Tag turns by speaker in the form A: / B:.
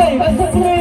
A: Hey.